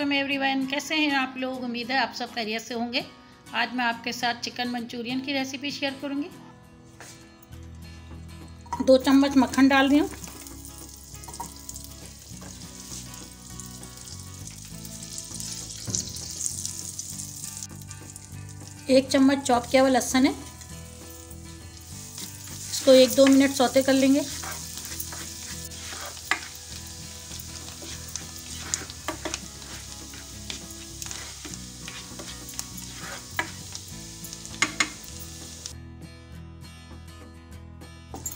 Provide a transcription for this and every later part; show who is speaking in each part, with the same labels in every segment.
Speaker 1: Everyone कैसे हैं आप लोग? उम्मीद है आप सब खैरियत से होंगे। आज मैं आपके साथ चिकन मंचूरियन की रेसिपी शेयर करूँगी। दो चम्मच मक्खन डाल रही हूँ। एक चम्मच चॉप किया हुआ लहसन है। इसको एक दो मिनट सौते कर लेंगे।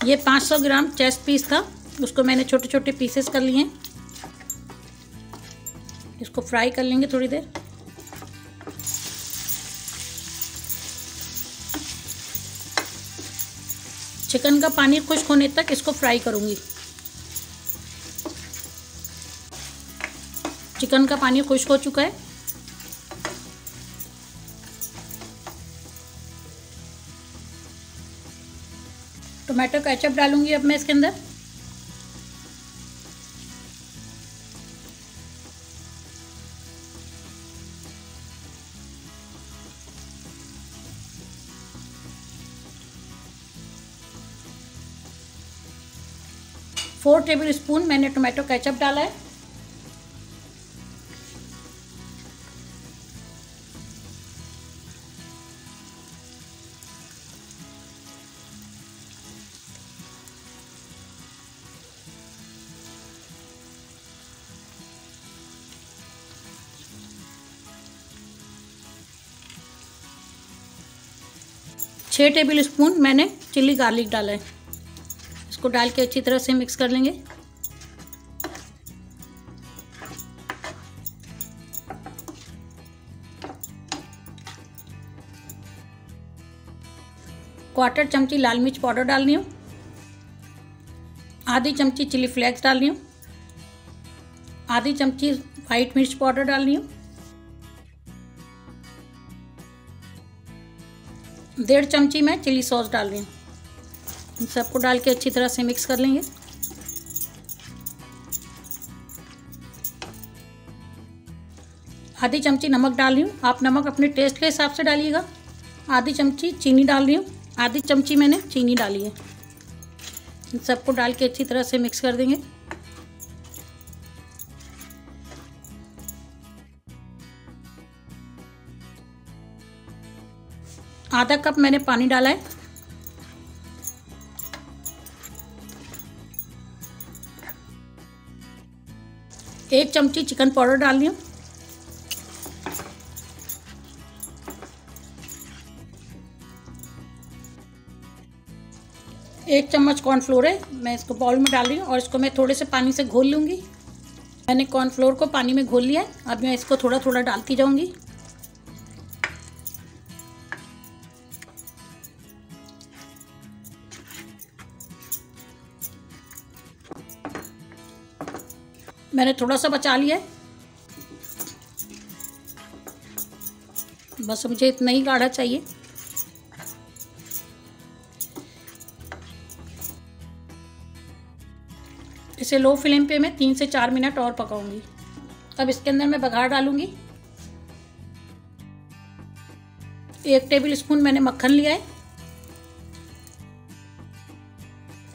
Speaker 1: ये 500 ग्राम चेस्ट पीस था। उसको मैंने छोटे छोटे पीसेस कर लिए इसको फ्राई कर लेंगे थोड़ी देर। चिकन का पानी खुश्क होने तक इसको फ्राई करूँगी। चिकन का पानी खुश्क हो चुका है। टोमेटो कैचअप डालूँगी अब मैं इसके अंदर। फोर टेबल स्पून मैंने टोमेटो कैचअप डाला है। छः टेबल स्पून मैंने चिल्ली गार्लिक डाला है। इसको डाल के अच्छी तरह से मिक्स कर लेंगे। क्वार्टर चमची लाल मिर्च पाउडर डालनी हूँ। आधी चमची चिली फ्लेक्स डालनी हूँ। आधी चमची वाइट मिर्च पाउडर डालनी हूँ। डेढ़ चमची मैं चिली सॉस डाल रही हूँ। इन सबको डाल के अच्छी तरह से मिक्स कर लेंगे। आधी चमची नमक डाल रही हूँ। आप नमक अपने टेस्ट के हिसाब से डालिएगा। आधी चमची चीनी डाल रही हूँ। आधी चमची मैंने चीनी डाली है। इन सबको डाल के अच्छी तरह से मिक्स कर देंगे। आधा कप मैंने पानी डाला है। एक चमची चिकन पाउडर डाल हूँ। एक चम्मच कॉर्नफ्लोर है, मैं इसको बाउल में डाल रही हूँ और इसको मैं थोड़े से पानी से घोल लूँगी। मैंने कॉर्नफ्लोर को पानी में घोल लिया है। अब मैं इसको थोड़ा थोड़ा डालती जाऊँगी। मैंने थोड़ा सा बचा लिया है। बस मुझे इतना ही गाढ़ा चाहिए। इसे लो फ्लेम पे मैं तीन से चार मिनट और पकाऊँगी। अब इसके अंदर मैं बघार डालूँगी। एक टेबल स्पून मैंने मक्खन लिया है।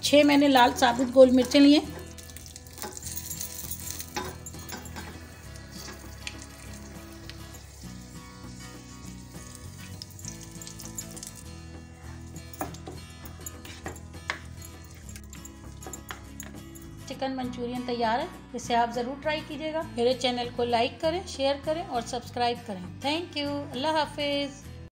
Speaker 1: छः मैंने लाल साबुत गोल मिर्चें लिए चिकन मंचूरियन तैयार है, इसे आप ज़रूर ट्राई कीजिएगा। मेरे चैनल को लाइक करें शेयर करें और सब्सक्राइब करें। थैंक यू अल्लाह हाफिज़।